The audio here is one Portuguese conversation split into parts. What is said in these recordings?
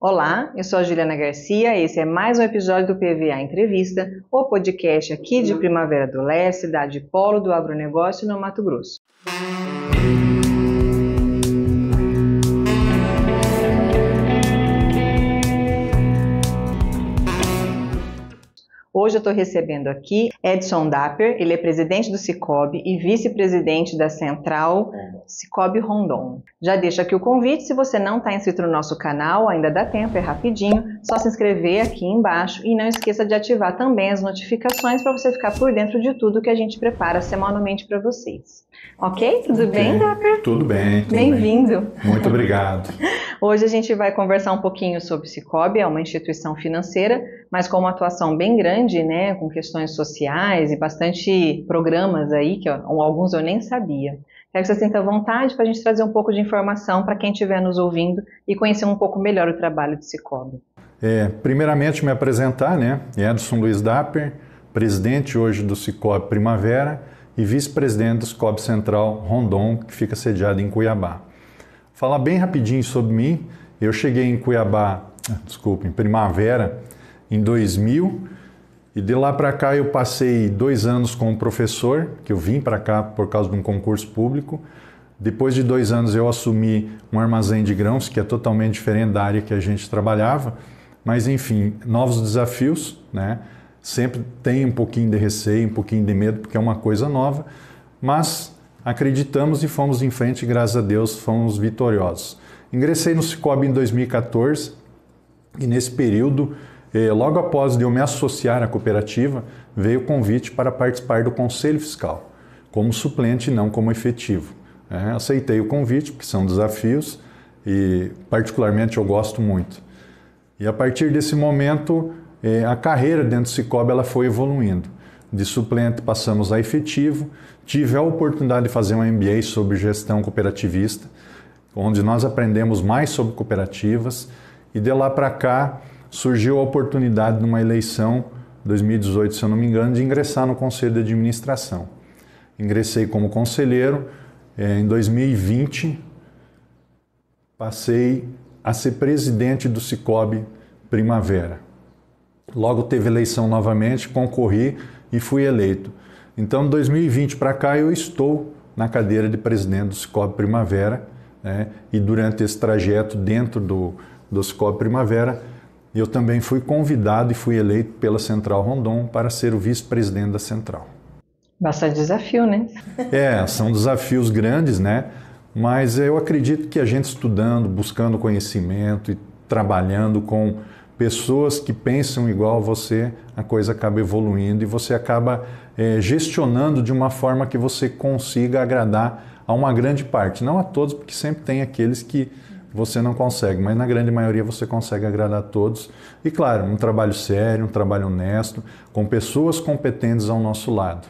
Olá, eu sou a Juliana Garcia, esse é mais um episódio do PVA Entrevista, o podcast aqui de Primavera do Leste, cidade polo do agronegócio no Mato Grosso. Hoje eu estou recebendo aqui Edson Dapper, ele é presidente do Cicobi e vice-presidente da Central Cicobi Rondon. Já deixa aqui o convite, se você não está inscrito no nosso canal, ainda dá tempo, é rapidinho, só se inscrever aqui embaixo e não esqueça de ativar também as notificações para você ficar por dentro de tudo que a gente prepara semanalmente para vocês. Ok? Tudo okay. bem, Dapper? Tudo bem. Bem-vindo. Muito obrigado. Hoje a gente vai conversar um pouquinho sobre o Cicobi, é uma instituição financeira, mas com uma atuação bem grande, né, com questões sociais e bastante programas aí, que alguns eu nem sabia. Quero que você sinta vontade para a gente trazer um pouco de informação para quem estiver nos ouvindo e conhecer um pouco melhor o trabalho do Cicobi. É, primeiramente, me apresentar, né? Edson Luiz Dapper, presidente hoje do Cicobi Primavera e vice-presidente do Cicobi Central Rondon, que fica sediado em Cuiabá. Falar bem rapidinho sobre mim, eu cheguei em Cuiabá, desculpa, em Primavera, em 2000, e de lá para cá eu passei dois anos como professor, que eu vim para cá por causa de um concurso público. Depois de dois anos eu assumi um armazém de grãos, que é totalmente diferente da área que a gente trabalhava, mas enfim, novos desafios, né? Sempre tem um pouquinho de receio, um pouquinho de medo, porque é uma coisa nova, mas acreditamos e fomos em frente, e graças a Deus fomos vitoriosos. Ingressei no Cicobi em 2014 e nesse período, eh, logo após de eu me associar à cooperativa, veio o convite para participar do Conselho Fiscal, como suplente, não como efetivo. É, aceitei o convite, porque são desafios e, particularmente, eu gosto muito. E a partir desse momento, é, a carreira dentro do Cicobi ela foi evoluindo. De suplente passamos a efetivo. Tive a oportunidade de fazer um MBA sobre gestão cooperativista, onde nós aprendemos mais sobre cooperativas. E de lá para cá surgiu a oportunidade numa eleição 2018, se eu não me engano, de ingressar no conselho de administração. Ingressei como conselheiro é, em 2020. Passei a ser presidente do Cicobi Primavera. Logo teve eleição novamente, concorri e fui eleito. Então, de 2020 para cá, eu estou na cadeira de presidente do Cicobi Primavera, né? e durante esse trajeto dentro do, do Primavera, eu também fui convidado e fui eleito pela Central Rondon para ser o vice-presidente da Central. Bastante desafio, né? É, são desafios grandes, né? Mas eu acredito que a gente estudando, buscando conhecimento e trabalhando com pessoas que pensam igual a você, a coisa acaba evoluindo e você acaba é, gestionando de uma forma que você consiga agradar a uma grande parte. Não a todos, porque sempre tem aqueles que você não consegue, mas na grande maioria você consegue agradar a todos. E claro, um trabalho sério, um trabalho honesto, com pessoas competentes ao nosso lado.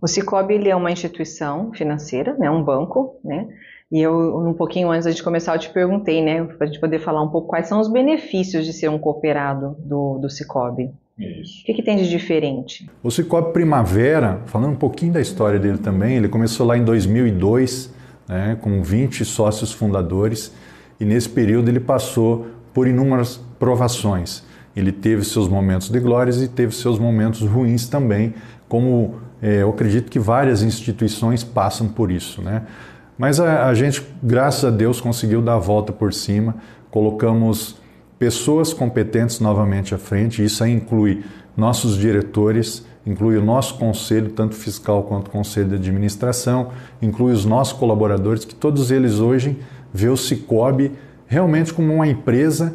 O Cicobi é uma instituição financeira, né, um banco, né, e eu, um pouquinho antes de começar, eu te perguntei, né, para a gente poder falar um pouco quais são os benefícios de ser um cooperado do, do Cicobi. Isso. O que, que, tem de diferente? O Cicobi Primavera, falando um pouquinho da história dele também, ele começou lá em 2002, né, com 20 sócios fundadores, e nesse período ele passou por inúmeras provações. Ele teve seus momentos de glórias e teve seus momentos ruins também, como é, eu acredito que várias instituições passam por isso, né? Mas a, a gente, graças a Deus, conseguiu dar a volta por cima, colocamos pessoas competentes novamente à frente, isso aí inclui nossos diretores, inclui o nosso conselho, tanto fiscal quanto conselho de administração, inclui os nossos colaboradores, que todos eles hoje vê o Cicobi realmente como uma empresa,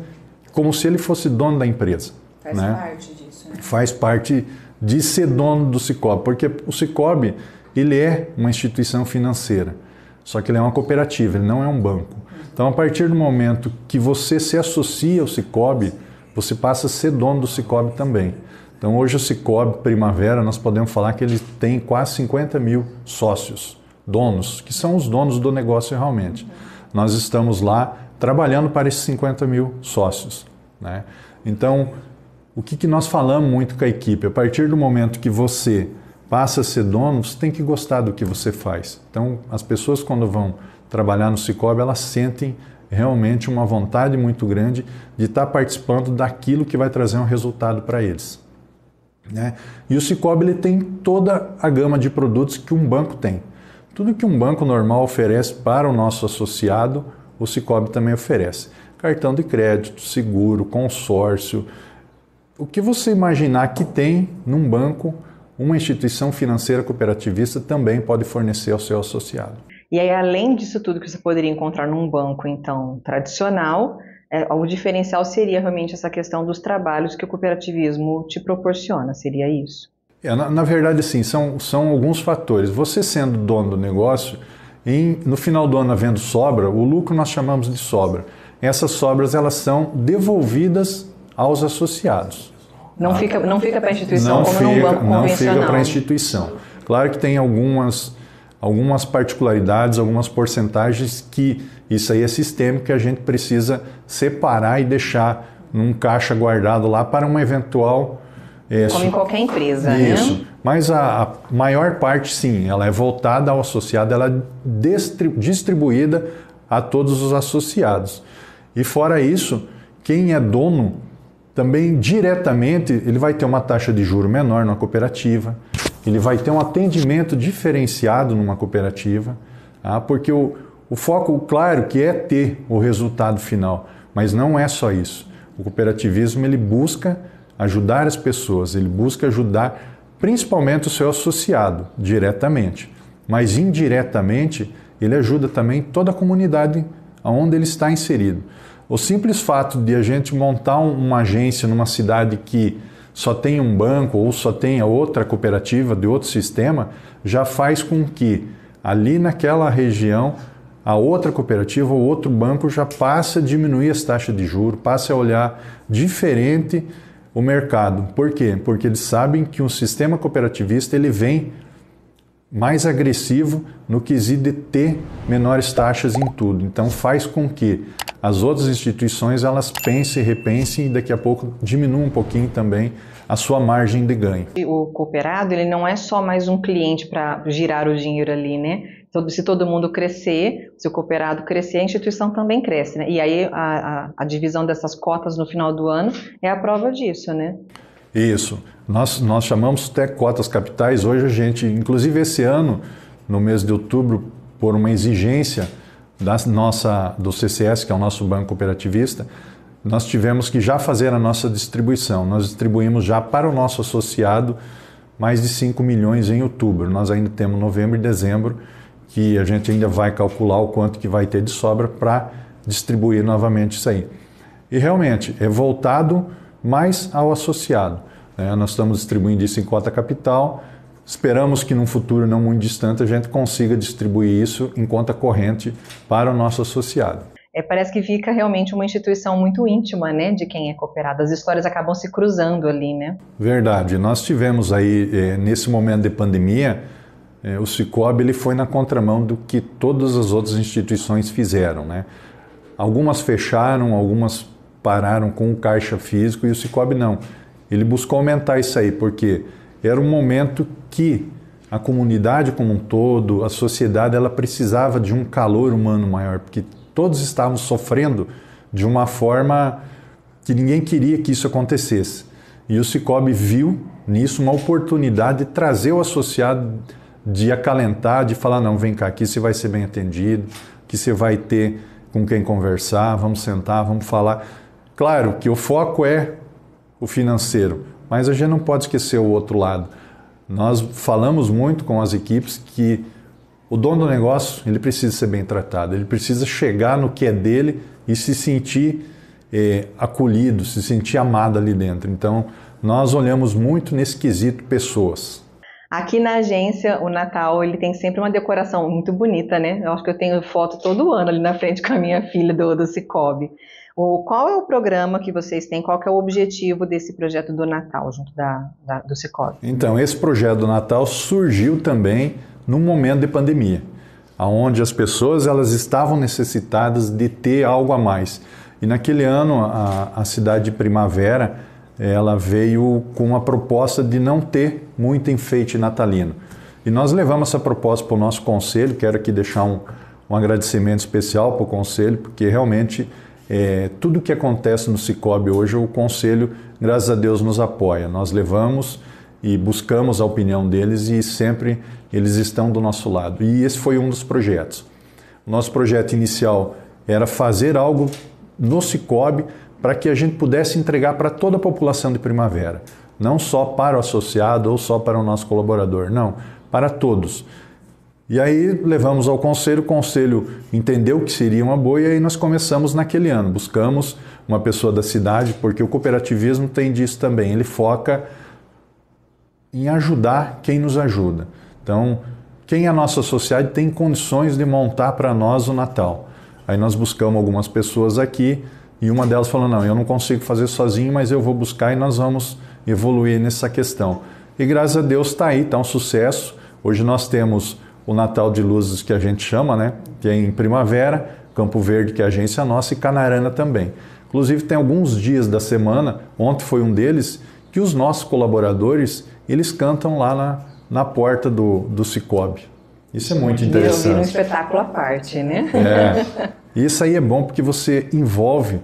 como se ele fosse dono da empresa. Faz né? parte disso. Né? Faz parte de ser dono do Cicobi, porque o Cicobi ele é uma instituição financeira. Só que ele é uma cooperativa, ele não é um banco. Então, a partir do momento que você se associa ao Cicobi, você passa a ser dono do Cicobi também. Então, hoje o Cicobi Primavera, nós podemos falar que ele tem quase 50 mil sócios, donos, que são os donos do negócio realmente. Nós estamos lá trabalhando para esses 50 mil sócios. Né? Então, o que, que nós falamos muito com a equipe? A partir do momento que você passa a ser dono, você tem que gostar do que você faz. Então, as pessoas quando vão trabalhar no Cicobi, elas sentem realmente uma vontade muito grande de estar participando daquilo que vai trazer um resultado para eles. Né? E o Cicobi ele tem toda a gama de produtos que um banco tem. Tudo que um banco normal oferece para o nosso associado, o Cicobi também oferece. Cartão de crédito, seguro, consórcio. O que você imaginar que tem num banco, uma instituição financeira cooperativista também pode fornecer ao seu associado. E aí, além disso tudo que você poderia encontrar num banco, então, tradicional, é, o diferencial seria realmente essa questão dos trabalhos que o cooperativismo te proporciona, seria isso? É, na, na, verdade, sim, são, são alguns fatores. Você sendo dono do negócio, em, no final do ano havendo sobra, o lucro nós chamamos de sobra. Essas sobras elas são devolvidas aos associados. Não tá? fica, não fica para a instituição não como fica, num banco Não fica para a instituição. Claro que tem algumas, algumas particularidades, algumas porcentagens que isso aí é sistêmico que a gente precisa separar e deixar num caixa guardado lá para uma eventual. É, Como em qualquer empresa, né? Isso. Né? Mas a, a, maior parte, sim, ela é voltada ao associado, ela é distribuída a todos os associados. E fora isso, quem é dono também diretamente ele vai ter uma taxa de juro menor na cooperativa, ele vai ter um atendimento diferenciado numa cooperativa, tá? porque o, o foco, claro, que é ter o resultado final, mas não é só isso. O cooperativismo ele busca ajudar as pessoas, ele busca ajudar principalmente o seu associado diretamente, mas indiretamente ele ajuda também toda a comunidade onde ele está inserido. O simples fato de a gente montar uma agência numa cidade que só tem um banco ou só tenha outra cooperativa de outro sistema já faz com que ali naquela região a outra cooperativa ou outro banco já passa a diminuir as taxas de juros, passa a olhar diferente o mercado. Por quê? Porque eles sabem que um sistema cooperativista ele vem mais agressivo no quesito de ter menores taxas em tudo. Então faz com que as outras instituições elas pensem, repensem e daqui a pouco diminuam um pouquinho também a sua margem de ganho. O cooperado ele não é só mais um cliente para girar o dinheiro ali, né? se todo mundo crescer, se o cooperado crescer, a instituição também cresce, né? E aí a, a, a divisão dessas cotas no final do ano é a prova disso, né? Isso. Nós, nós chamamos até cotas capitais. Hoje a gente, inclusive esse ano, no mês de outubro, por uma exigência da nossa, do CCS, que é o nosso banco cooperativista, nós tivemos que já fazer a nossa distribuição. Nós distribuímos já para o nosso associado mais de 5 milhões em outubro. Nós ainda temos novembro e dezembro que a gente ainda vai calcular o quanto que vai ter de sobra para distribuir novamente isso aí. E realmente é voltado mais ao associado. Né? Nós estamos distribuindo isso em cota capital. Esperamos que num futuro não muito distante a gente consiga distribuir isso em conta corrente para o nosso associado. É, parece que fica realmente uma instituição muito íntima, né, de quem é cooperado. As histórias acabam se cruzando ali, né? Verdade. Nós tivemos aí eh, nesse momento de pandemia é, o Cicobi ele foi na contramão do que todas as outras instituições fizeram. Né? Algumas fecharam, algumas pararam com o caixa físico e o Cicobi não. Ele buscou aumentar isso aí, porque era um momento que a comunidade como um todo, a sociedade, ela precisava de um calor humano maior, porque todos estavam sofrendo de uma forma que ninguém queria que isso acontecesse. E o Cicobi viu nisso uma oportunidade de trazer o associado de acalentar, de falar, não, vem cá, aqui você vai ser bem atendido, que você vai ter com quem conversar, vamos sentar, vamos falar. Claro que o foco é o financeiro, mas a gente não pode esquecer o outro lado. Nós falamos muito com as equipes que o dono do negócio ele precisa ser bem tratado, ele precisa chegar no que é dele e se sentir é, acolhido, se sentir amado ali dentro. Então, nós olhamos muito nesse quesito pessoas. Aqui na agência, o Natal ele tem sempre uma decoração muito bonita, né? Eu acho que eu tenho foto todo ano ali na frente com a minha filha do, do Cicobi. O, qual é o programa que vocês têm? Qual é o objetivo desse projeto do Natal junto da, da, do Cicobi? Então, esse projeto do Natal surgiu também num momento de pandemia, onde as pessoas elas estavam necessitadas de ter algo a mais. E naquele ano, a, a cidade de Primavera ela veio com uma proposta de não ter muito enfeite natalino. E nós levamos essa proposta para o nosso conselho, quero aqui deixar um, um agradecimento especial para o Conselho, porque realmente é, tudo que acontece no Cicobi hoje, o Conselho, graças a Deus, nos apoia. Nós levamos e buscamos a opinião deles e sempre eles estão do nosso lado. E esse foi um dos projetos. O nosso projeto inicial era fazer algo no Cicobi para que a gente pudesse entregar para toda a população de Primavera, não só para o associado ou só para o nosso colaborador, não, para todos. E aí levamos ao conselho, o conselho entendeu que seria uma boa e aí nós começamos naquele ano. Buscamos uma pessoa da cidade, porque o cooperativismo tem disso também, ele foca em ajudar quem nos ajuda. Então, quem é a nossa sociedade tem condições de montar para nós o Natal. Aí nós buscamos algumas pessoas aqui e uma delas falou: Não, eu não consigo fazer sozinho, mas eu vou buscar e nós vamos evoluir nessa questão. E graças a Deus está aí, está um sucesso. Hoje nós temos o Natal de Luzes que a gente chama, né? Que é em primavera, Campo Verde, que é a agência nossa, e Canarana também. Inclusive tem alguns dias da semana, ontem foi um deles, que os nossos colaboradores eles cantam lá na, na porta do, do Cicobi. Isso é muito interessante. um espetáculo à parte, né? É. Isso aí é bom porque você envolve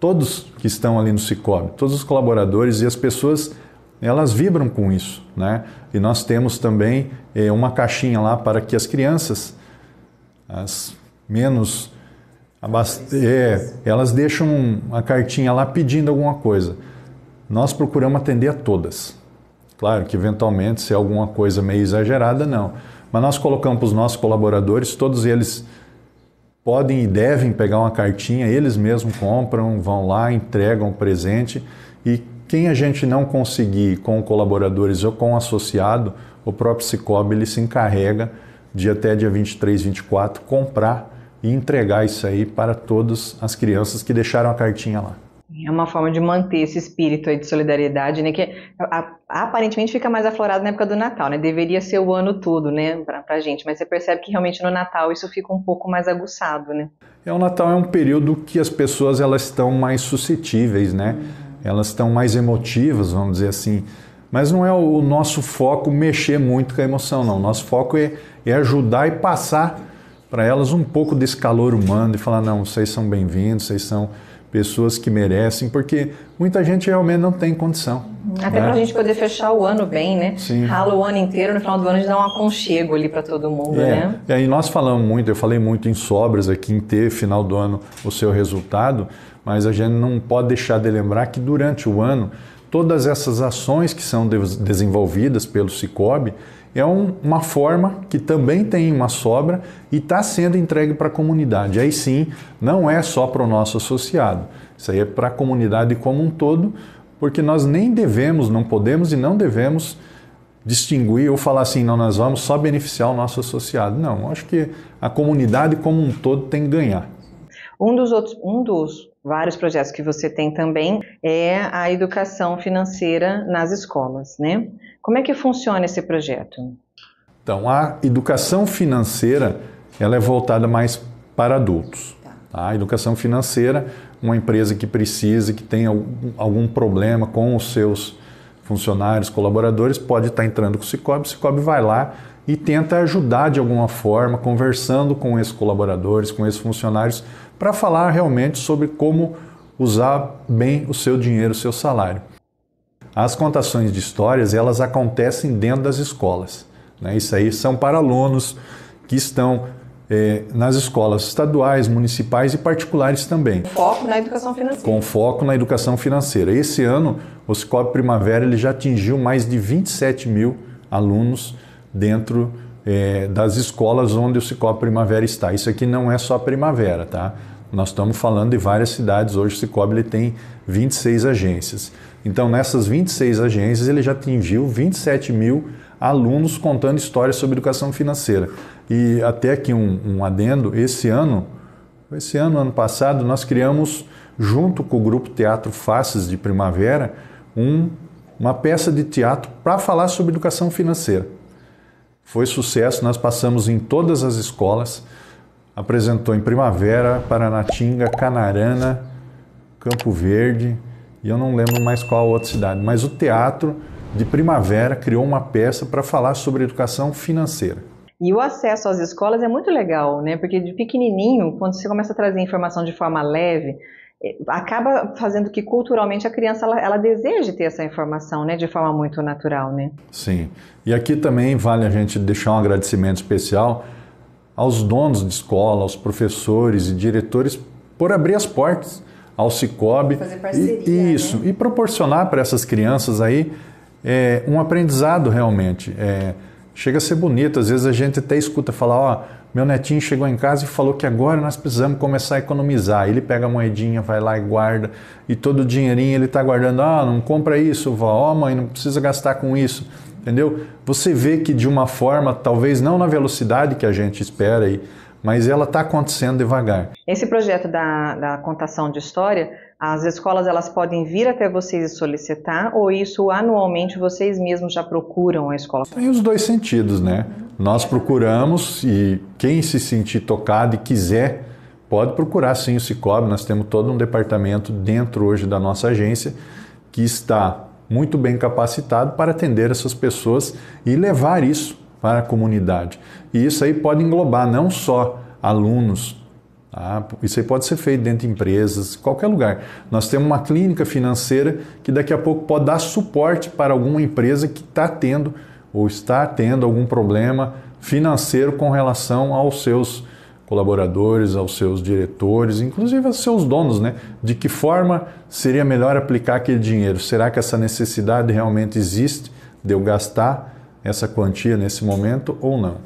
todos que estão ali no Cicobi, todos os colaboradores e as pessoas elas vibram com isso, né? E nós temos também é, uma caixinha lá para que as crianças, as menos é, elas deixam uma cartinha lá pedindo alguma coisa. Nós procuramos atender a todas. Claro que eventualmente, se é alguma coisa meio exagerada, não. Mas nós colocamos para os nossos colaboradores, todos eles podem e devem pegar uma cartinha, eles mesmos compram, vão lá, entregam o presente e quem a gente não conseguir com colaboradores ou com associado, o próprio Cicobi ele se encarrega de até dia 23, 24 comprar e entregar isso aí para todas as crianças que deixaram a cartinha lá. É uma forma de manter esse espírito aí de solidariedade, né? Que aparentemente fica mais aflorado na época do Natal, né? Deveria ser o ano todo, né? Pra, pra gente, mas você percebe que realmente no Natal isso fica um pouco mais aguçado, né? É, o Natal é um período que as pessoas elas estão mais suscetíveis, né? Uhum. Elas estão mais emotivas, vamos dizer assim. Mas não é o nosso foco mexer muito com a emoção, não. Nosso foco é, é ajudar e passar para elas um pouco desse calor humano, de falar, não, vocês são bem-vindos, vocês são pessoas que merecem, porque muita gente realmente não tem condição. Até né? para a gente poder fechar o ano bem, né? Sim. Rala o ano inteiro, no final do ano a gente dá um aconchego ali para todo mundo, é. né? E aí nós falamos muito, eu falei muito em sobras aqui, em ter final do ano o seu resultado, mas a gente não pode deixar de lembrar que durante o ano, todas essas ações que são desenvolvidas pelo Cicobi, é um, uma forma que também tem uma sobra e está sendo entregue para a comunidade. Aí sim, não é só para o nosso associado, isso aí é para a comunidade como um todo, porque nós nem devemos, não podemos e não devemos distinguir ou falar assim, não, nós vamos só beneficiar o nosso associado. Não, acho que a comunidade como um todo tem que ganhar. Um dos outros, um dos vários projetos que você tem também é a educação financeira nas escolas, né? Como é que funciona esse projeto? Então, a educação financeira ela é voltada mais para adultos. Tá? tá? A educação financeira, uma empresa que precisa, que tem algum problema com os seus funcionários, colaboradores, pode estar entrando com o Cicobi, o Cicobi vai lá e tenta ajudar de alguma forma, conversando com esses colaboradores, com esses funcionários, para falar realmente sobre como usar bem o seu dinheiro, o seu salário. As contações de histórias, elas acontecem dentro das escolas. Né? Isso aí são para alunos que estão é, nas escolas estaduais, municipais e particulares também. Com foco na educação financeira. Com foco na educação financeira. Esse ano, o Cicobi Primavera ele já atingiu mais de 27 mil alunos dentro é, das escolas onde o Cicobi Primavera está. Isso aqui não é só Primavera, tá? Nós estamos falando de várias cidades. Hoje o Cicobi tem 26 agências. Então, nessas 26 agências, ele já atingiu 27 mil alunos contando histórias sobre educação financeira. E até aqui um, um adendo, esse ano, esse ano, ano passado, nós criamos, junto com o grupo Teatro Faces de Primavera, um, uma peça de teatro para falar sobre educação financeira. Foi sucesso, nós passamos em todas as escolas, apresentou em Primavera, Paranatinga, Canarana, Campo Verde, e eu não lembro mais qual outra cidade, mas o teatro de Primavera criou uma peça para falar sobre educação financeira. E o acesso às escolas é muito legal, né? Porque de pequenininho, quando você começa a trazer informação de forma leve, é, acaba fazendo que culturalmente a criança ela, ela deseje ter essa informação, né, de forma muito natural, né? Sim. E aqui também vale a gente deixar um agradecimento especial aos donos de escola, aos professores e diretores por abrir as portas ao Cicobi Fazer parceria, e isso né? e proporcionar para essas crianças aí é, um aprendizado realmente. É, chega a ser bonito. Às vezes a gente até escuta falar, ó, meu netinho chegou em casa e falou que agora nós precisamos começar a economizar. Ele pega a moedinha, vai lá e guarda, e todo o dinheirinho ele está guardando. Ah, não compra isso, vó. Ó, mãe, não precisa gastar com isso. Entendeu? Você vê que de uma forma, talvez não na velocidade que a gente espera, aí, mas ela está acontecendo devagar. Esse projeto da, da contação de história, as escolas elas podem vir até vocês e solicitar, ou isso anualmente vocês mesmos já procuram a escola? Tem os dois sentidos, né? Nós procuramos e quem se sentir tocado e quiser pode procurar sim o Cicobi. Nós temos todo um departamento dentro hoje da nossa agência que está muito bem capacitado para atender essas pessoas e levar isso para a comunidade. E isso aí pode englobar não só alunos, tá? isso aí pode ser feito dentro de empresas, qualquer lugar. Nós temos uma clínica financeira que daqui a pouco pode dar suporte para alguma empresa que está tendo ou está tendo algum problema financeiro com relação aos seus colaboradores, aos seus diretores, inclusive aos seus donos, né? De que forma seria melhor aplicar aquele dinheiro? Será que essa necessidade realmente existe de eu gastar essa quantia nesse momento ou não?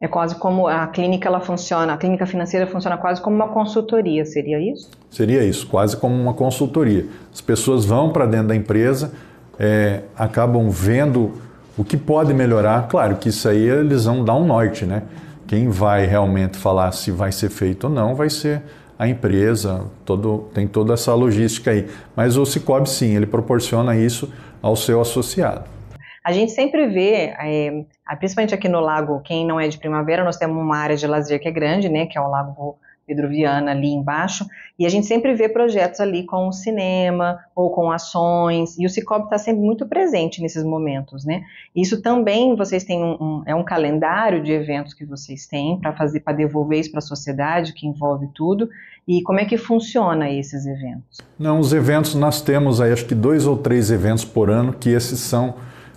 É quase como a clínica ela funciona, a clínica financeira funciona quase como uma consultoria, seria isso? Seria isso, quase como uma consultoria. As pessoas vão para dentro da empresa, é, acabam vendo o que pode melhorar. Claro que isso aí eles vão dar um norte, né? Quem vai realmente falar se vai ser feito ou não vai ser a empresa, todo, tem toda essa logística aí. Mas o Cicobi, sim, ele proporciona isso ao seu associado. A gente sempre vê, é, principalmente aqui no lago, quem não é de primavera, nós temos uma área de lazer que é grande, né, que é o Lago Pedro Viana ali embaixo, e a gente sempre vê projetos ali com o cinema ou com ações, e o Cicobi está sempre muito presente nesses momentos, né? Isso também vocês têm um, um é um calendário de eventos que vocês têm para fazer para devolver isso para a sociedade, que envolve tudo. E como é que funciona esses eventos? Não, os eventos nós temos aí acho que dois ou três eventos por ano que esses são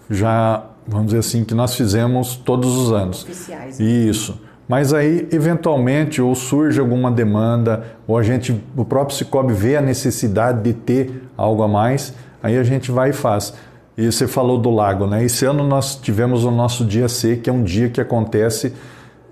já vamos dizer assim que nós fizemos todos os anos. Oficiais. Isso. Mas aí, eventualmente, ou surge alguma demanda, ou a gente, o próprio Cicobi vê a necessidade de ter algo a mais, aí a gente vai e faz. E você falou do lago, né? Esse ano nós tivemos o nosso dia C, que é um dia que acontece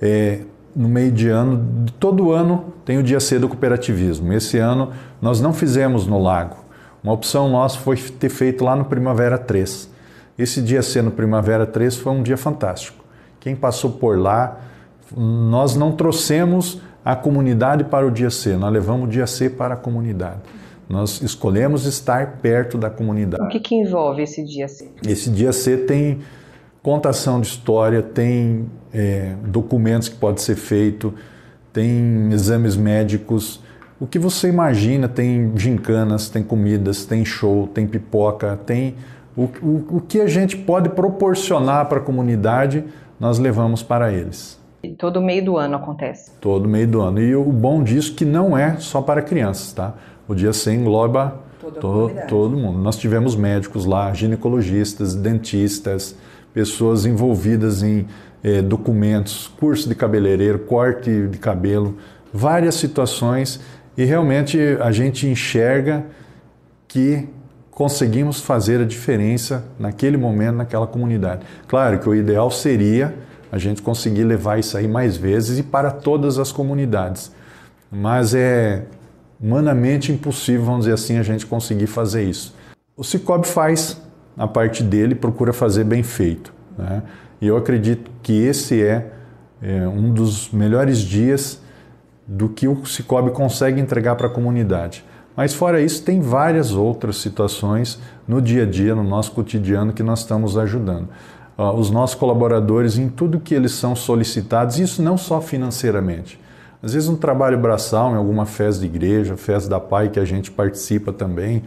é, no meio de ano. Todo ano tem o dia C do cooperativismo. Esse ano nós não fizemos no lago. Uma opção nossa foi ter feito lá no Primavera 3. Esse dia C no Primavera 3 foi um dia fantástico. Quem passou por lá, nós não trouxemos a comunidade para o dia C, nós levamos o dia C para a comunidade. Nós escolhemos estar perto da comunidade. O que, que envolve esse dia C? Esse dia C tem contação de história, tem é, documentos que pode ser feito, tem exames médicos. O que você imagina, tem gincanas, tem comidas, tem show, tem pipoca, tem o, o, o que a gente pode proporcionar para a comunidade, nós levamos para eles. Todo meio do ano acontece. Todo meio do ano. E o bom disso é que não é só para crianças, tá? O dia C engloba to, todo mundo. Nós tivemos médicos lá, ginecologistas, dentistas, pessoas envolvidas em eh, documentos, curso de cabeleireiro, corte de cabelo, várias situações e realmente a gente enxerga que conseguimos fazer a diferença naquele momento, naquela comunidade. Claro que o ideal seria a gente conseguir levar isso aí mais vezes e para todas as comunidades. Mas é humanamente impossível, vamos dizer assim, a gente conseguir fazer isso. O Cicobi faz a parte dele, procura fazer bem feito. Né? E eu acredito que esse é, é um dos melhores dias do que o Cicobi consegue entregar para a comunidade. Mas fora isso, tem várias outras situações no dia a dia, no nosso cotidiano, que nós estamos ajudando uh, os nossos colaboradores em tudo que eles são solicitados, isso não só financeiramente. Às vezes um trabalho braçal em alguma festa de igreja, festa da PAI que a gente participa também,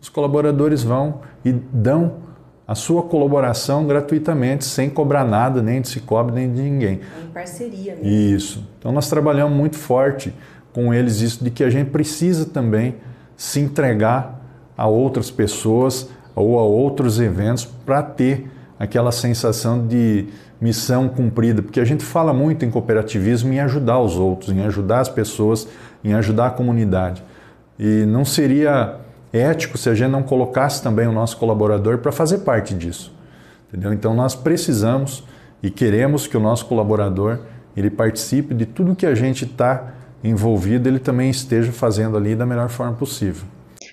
os colaboradores vão e dão a sua colaboração gratuitamente, sem cobrar nada, nem de Cicobi, nem de ninguém. Em parceria mesmo. Isso. Então nós trabalhamos muito forte com eles isso de que a gente precisa também se entregar a outras pessoas ou a outros eventos para ter aquela sensação de missão cumprida, porque a gente fala muito em cooperativismo em ajudar os outros, em ajudar as pessoas, em ajudar a comunidade. E não seria ético se a gente não colocasse também o nosso colaborador para fazer parte disso. Entendeu? Então nós precisamos e queremos que o nosso colaborador ele participe de tudo que a gente está envolvido, ele também esteja fazendo ali da melhor forma possível.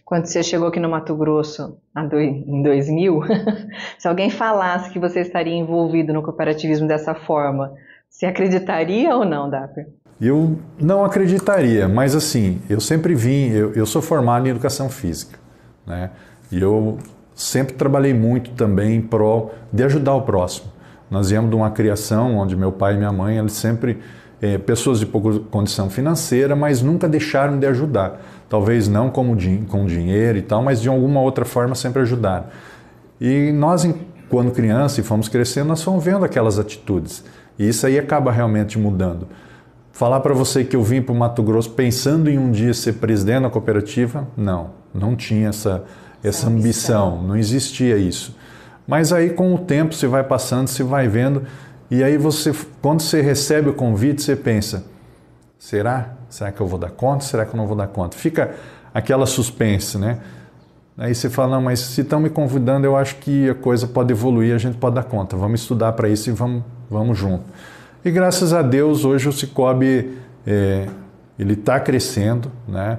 Quando você chegou aqui no Mato Grosso em 2000, se alguém falasse que você estaria envolvido no cooperativismo dessa forma, você acreditaria ou não, Dapper? Eu não acreditaria, mas assim, eu sempre vim, eu, eu sou formado em educação física, né? E eu sempre trabalhei muito também em prol de ajudar o próximo. Nós viemos de uma criação onde meu pai e minha mãe, eles sempre, é, pessoas de pouca condição financeira, mas nunca deixaram de ajudar. Talvez não como com dinheiro e tal, mas de alguma outra forma sempre ajudaram. E nós, quando criança e fomos crescendo, nós fomos vendo aquelas atitudes. E isso aí acaba realmente mudando. Falar para você que eu vim para o Mato Grosso pensando em um dia ser presidente da cooperativa, não, não tinha essa, essa ambição, não existia isso. Mas aí com o tempo você vai passando, você vai vendo, e aí você, quando você recebe o convite, você pensa: será? Será que eu vou dar conta? Será que eu não vou dar conta? Fica aquela suspense, né? Aí você fala: não, mas se estão me convidando, eu acho que a coisa pode evoluir, a gente pode dar conta. Vamos estudar para isso e vamos, vamos junto. E graças a Deus hoje o Cicobi é, ele está crescendo, né?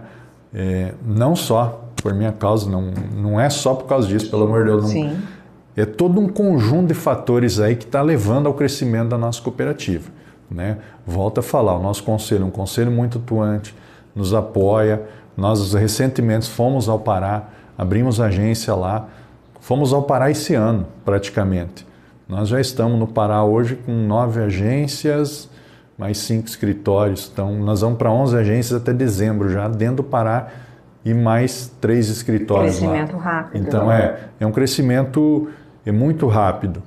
É, não só por minha causa, não, não é só por causa disso, pelo amor de Deus. Não, Sim. É todo um conjunto de fatores aí que está levando ao crescimento da nossa cooperativa. Né? Volto a falar, o nosso conselho é um conselho muito atuante, nos apoia. Nós recentemente fomos ao Pará, abrimos agência lá, fomos ao Pará esse ano praticamente. Nós já estamos no Pará hoje com nove agências, mais cinco escritórios. Então, nós vamos para 11 agências até dezembro já, dentro do Pará, e mais três escritórios crescimento lá. rápido. Então, é, é um crescimento é muito rápido.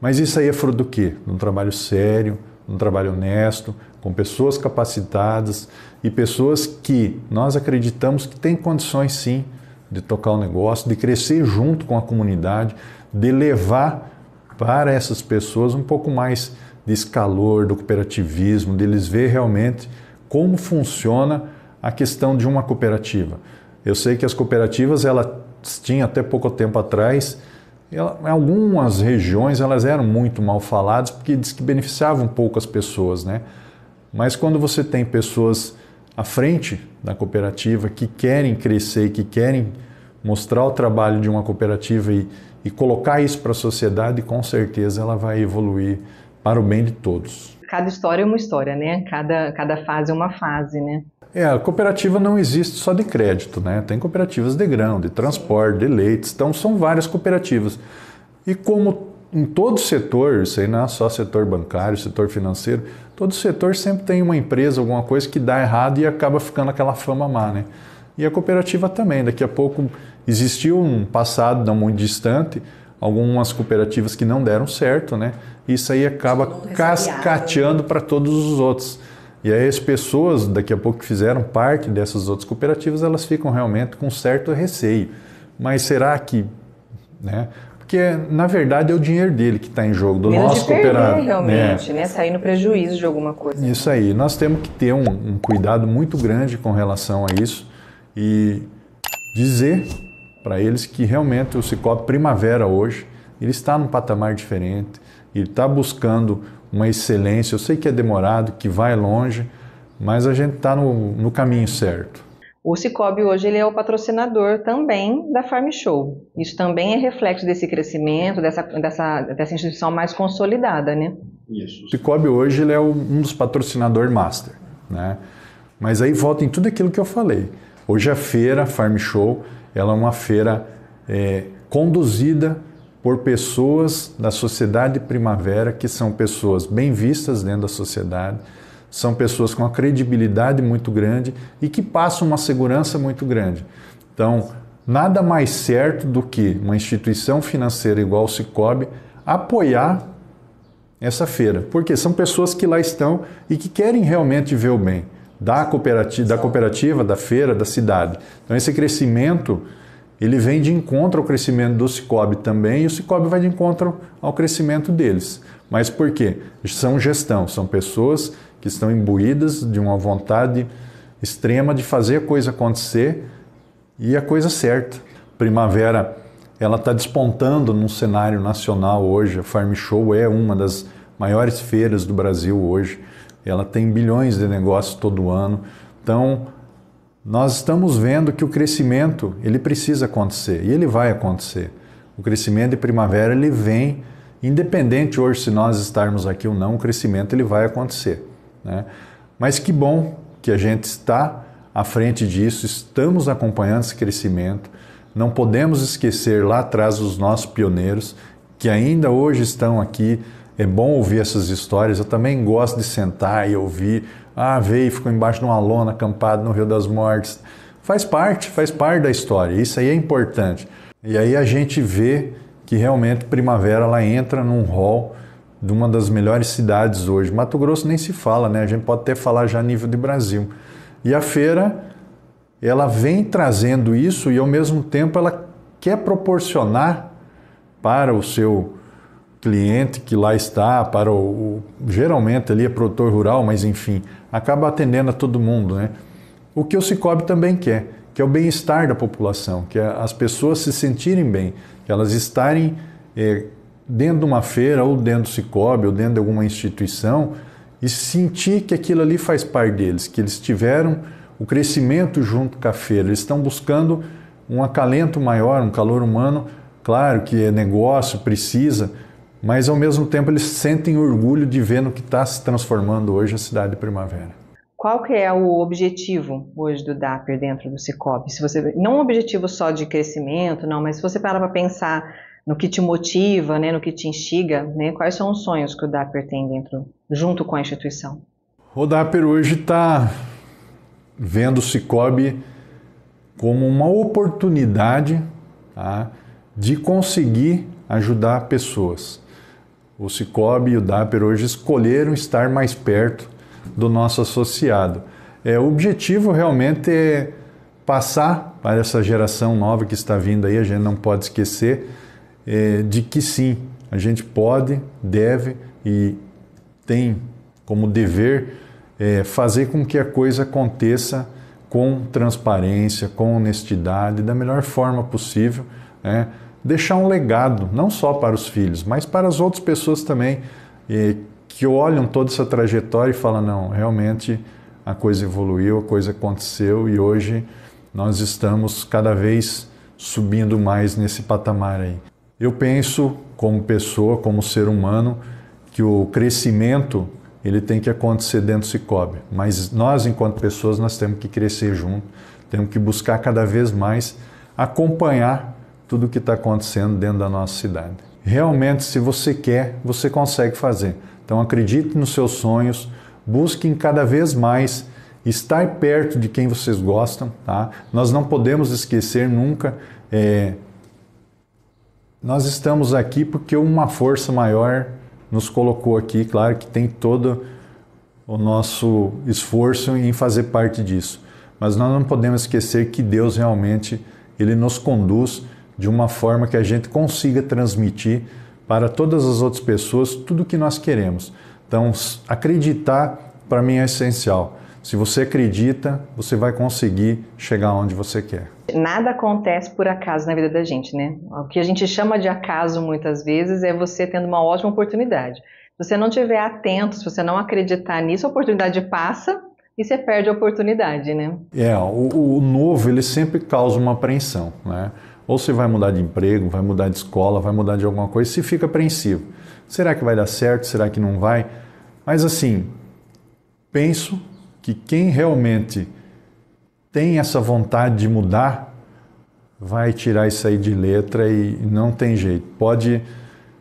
Mas isso aí é fruto do quê? De um trabalho sério, um trabalho honesto, com pessoas capacitadas e pessoas que nós acreditamos que têm condições sim de tocar o negócio, de crescer junto com a comunidade, de levar para essas pessoas um pouco mais desse calor do cooperativismo, deles ver realmente como funciona a questão de uma cooperativa. Eu sei que as cooperativas, elas tinham até pouco tempo atrás, em algumas regiões elas eram muito mal faladas porque diz que beneficiavam pouco as pessoas, né? Mas quando você tem pessoas à frente da cooperativa que querem crescer, que querem mostrar o trabalho de uma cooperativa e, e colocar isso para a sociedade, com certeza ela vai evoluir para o bem de todos. Cada história é uma história, né? Cada, cada fase é uma fase, né? É, a cooperativa não existe só de crédito, né? Tem cooperativas de grão, de transporte, de leites, então são várias cooperativas. E como em todo setor, isso aí não é só setor bancário, setor financeiro, todo setor sempre tem uma empresa, alguma coisa que dá errado e acaba ficando aquela fama má, né? E a cooperativa também, daqui a pouco Existiu um passado não muito distante, algumas cooperativas que não deram certo, né? Isso aí acaba cascateando para todos os outros. E aí as pessoas, daqui a pouco que fizeram parte dessas outras cooperativas, elas ficam realmente com certo receio. Mas será que, né? Porque na verdade é o dinheiro dele que está em jogo, do Menos nosso cooperado. realmente, né? Sair no prejuízo de alguma coisa. Isso aí. Nós temos que ter um, um cuidado muito grande com relação a isso e dizer para eles que realmente o Cicobi Primavera hoje ele está num patamar diferente, ele está buscando uma excelência. Eu sei que é demorado, que vai longe, mas a gente está no, no caminho certo. O Cicobi hoje ele é o patrocinador também da Farm Show. Isso também é reflexo desse crescimento, dessa, dessa, dessa instituição mais consolidada, né? Isso. O Cicobi hoje ele é um dos patrocinadores master, né? Mas aí volta em tudo aquilo que eu falei. Hoje a feira Farm Show ela é uma feira é, conduzida por pessoas da sociedade primavera, que são pessoas bem vistas dentro da sociedade, são pessoas com uma credibilidade muito grande e que passam uma segurança muito grande. Então, nada mais certo do que uma instituição financeira igual o Cicobi apoiar essa feira, porque são pessoas que lá estão e que querem realmente ver o bem da cooperativa, da, cooperativa, da feira, da cidade. Então esse crescimento ele vem de encontro ao crescimento do Cicobi também e o Cicobi vai de encontro ao crescimento deles. Mas por quê? São gestão, são pessoas que estão imbuídas de uma vontade extrema de fazer a coisa acontecer e a coisa certa. Primavera, ela está despontando num cenário nacional hoje. A Farm Show é uma das maiores feiras do Brasil hoje. Ela tem bilhões de negócios todo ano. Então, nós estamos vendo que o crescimento ele precisa acontecer e ele vai acontecer. O crescimento de primavera ele vem, independente hoje se nós estarmos aqui ou não, o crescimento ele vai acontecer. Né? Mas que bom que a gente está à frente disso, estamos acompanhando esse crescimento. Não podemos esquecer lá atrás os nossos pioneiros que ainda hoje estão aqui. É bom ouvir essas histórias. Eu também gosto de sentar e ouvir. Ah, veio e ficou embaixo de uma lona acampado no Rio das Mortes. Faz parte, faz parte da história. Isso aí é importante. E aí a gente vê que realmente Primavera ela entra num rol de uma das melhores cidades hoje. Mato Grosso nem se fala, né? A gente pode até falar já a nível de Brasil. E a feira, ela vem trazendo isso e ao mesmo tempo ela quer proporcionar para o seu cliente que lá está, para o, o geralmente ali é produtor rural, mas enfim, acaba atendendo a todo mundo, né? O que o Cicobi também quer, que é o bem-estar da população, que é as pessoas se sentirem bem, que elas estarem é, dentro de uma feira ou dentro do Cicobi ou dentro de alguma instituição e sentir que aquilo ali faz parte deles, que eles tiveram o crescimento junto com a feira, eles estão buscando um acalento maior, um calor humano, claro que é negócio, precisa, mas ao mesmo tempo eles sentem orgulho de ver no que está se transformando hoje a cidade de Primavera. Qual que é o objetivo hoje do DAPER dentro do Cicobi? Se você não um objetivo só de crescimento, não, mas se você parar para pensar no que te motiva, né, no que te instiga, né, quais são os sonhos que o DAPER tem dentro, junto com a instituição? O DAPER hoje está vendo o Cicobi como uma oportunidade tá, de conseguir ajudar pessoas. O Cicobi e o DAPER hoje escolheram estar mais perto do nosso associado. É, o objetivo realmente é passar para essa geração nova que está vindo aí, a gente não pode esquecer, é, de que sim, a gente pode, deve e tem como dever é, fazer com que a coisa aconteça com transparência, com honestidade, da melhor forma possível, né? Deixar um legado, não só para os filhos, mas para as outras pessoas também, é, que olham toda essa trajetória e falam: não, realmente a coisa evoluiu, a coisa aconteceu e hoje nós estamos cada vez subindo mais nesse patamar aí. Eu penso, como pessoa, como ser humano, que o crescimento ele tem que acontecer dentro do Cicobi, mas nós, enquanto pessoas, nós temos que crescer junto, temos que buscar cada vez mais acompanhar tudo o que está acontecendo dentro da nossa cidade. Realmente, se você quer, você consegue fazer. Então, acredite nos seus sonhos, busquem cada vez mais estar perto de quem vocês gostam. Tá? Nós não podemos esquecer nunca é, nós estamos aqui porque uma força maior nos colocou aqui, claro que tem todo o nosso esforço em fazer parte disso. Mas nós não podemos esquecer que Deus realmente ele nos conduz de uma forma que a gente consiga transmitir para todas as outras pessoas tudo o que nós queremos. Então, acreditar para mim é essencial. Se você acredita, você vai conseguir chegar onde você quer. Nada acontece por acaso na vida da gente, né? O que a gente chama de acaso muitas vezes é você tendo uma ótima oportunidade. Se você não estiver atento, se você não acreditar nisso, a oportunidade passa e você perde a oportunidade, né? É, o, o novo ele sempre causa uma apreensão, né? Ou você vai mudar de emprego, vai mudar de escola, vai mudar de alguma coisa, se fica apreensivo. Será que vai dar certo? Será que não vai? Mas assim, penso que quem realmente tem essa vontade de mudar vai tirar isso aí de letra e não tem jeito. Pode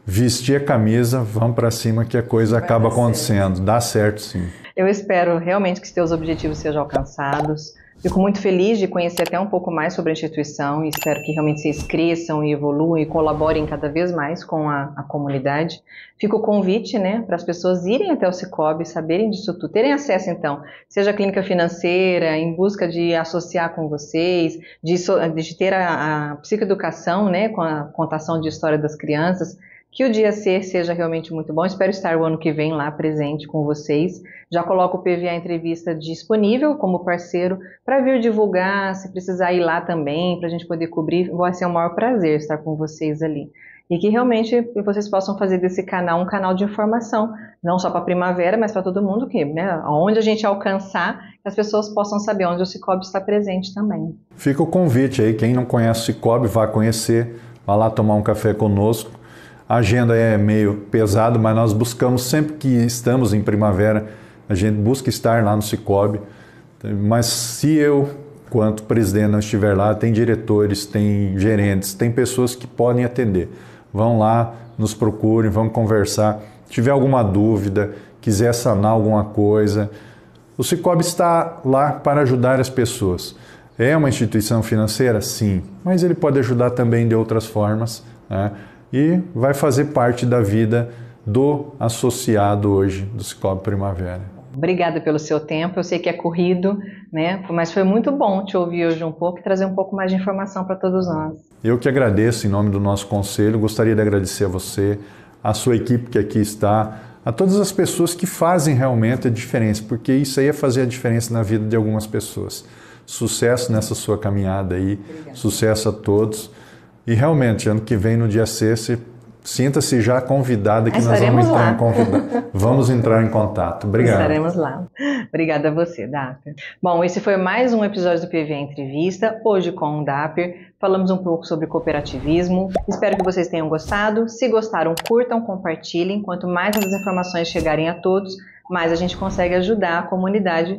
vestir a camisa, vamos para cima que a coisa vai acaba acontecendo. Certo. Dá certo sim. Eu espero realmente que seus objetivos sejam alcançados. Fico muito feliz de conhecer até um pouco mais sobre a instituição e espero que realmente vocês cresçam e evoluam e colaborem cada vez mais com a, a comunidade. Fica o convite, né, para as pessoas irem até o Cicobi, saberem disso tudo, terem acesso então, seja a clínica financeira, em busca de associar com vocês, de, de ter a, a psicoeducação, né, com a contação de história das crianças, que o dia C seja realmente muito bom. Espero estar o ano que vem lá presente com vocês. Já coloco o PVA Entrevista disponível como parceiro para vir divulgar, se precisar ir lá também, para a gente poder cobrir. Vai ser um maior prazer estar com vocês ali. E que realmente vocês possam fazer desse canal um canal de informação, não só para a primavera, mas para todo mundo, que né, onde a gente alcançar, que as pessoas possam saber onde o Cicobi está presente também. Fica o convite aí, quem não conhece o Cicobi, vá conhecer, vá lá tomar um café conosco a agenda é meio pesada, mas nós buscamos sempre que estamos em primavera, a gente busca estar lá no Cicobi. Mas se eu, quanto presidente, não estiver lá, tem diretores, tem gerentes, tem pessoas que podem atender. Vão lá, nos procurem, vamos conversar. Se tiver alguma dúvida, quiser sanar alguma coisa, o Cicobi está lá para ajudar as pessoas. É uma instituição financeira? Sim, mas ele pode ajudar também de outras formas. Né? E vai fazer parte da vida do associado hoje do Cicobi Primavera. Obrigada pelo seu tempo. Eu sei que é corrido, né? Mas foi muito bom te ouvir hoje um pouco e trazer um pouco mais de informação para todos nós. Eu que agradeço em nome do nosso conselho. Gostaria de agradecer a você, a sua equipe que aqui está, a todas as pessoas que fazem realmente a diferença, porque isso aí é fazer a diferença na vida de algumas pessoas. Sucesso nessa sua caminhada aí, Obrigada. sucesso a todos. E realmente, ano que vem, no dia 6, sinta-se já convidada que nós vamos entrar, em convida... vamos entrar em contato. Obrigado. Estaremos lá. Obrigada a você, Daper. Bom, esse foi mais um episódio do PVA Entrevista, hoje com o Daper. Falamos um pouco sobre cooperativismo. Espero que vocês tenham gostado. Se gostaram, curtam, compartilhem. Quanto mais as informações chegarem a todos, mais a gente consegue ajudar a comunidade